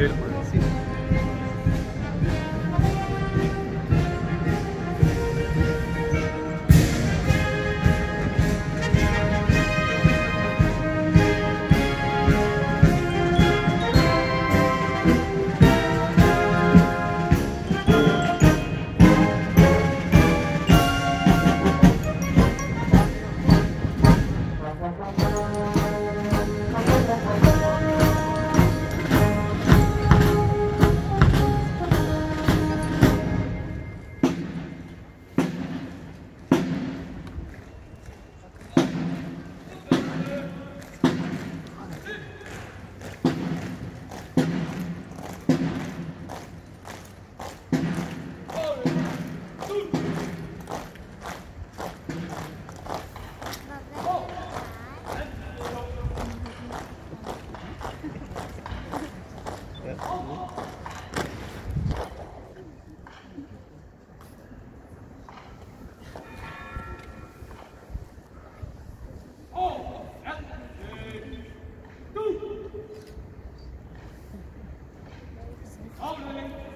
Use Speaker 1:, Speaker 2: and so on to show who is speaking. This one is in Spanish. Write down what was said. Speaker 1: nivel por
Speaker 2: Oh,